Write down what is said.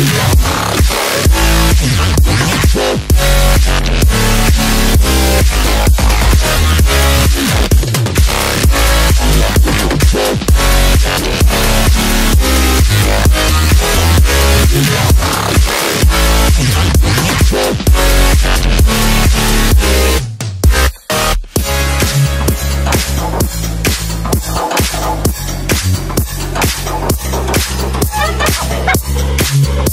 Yeah.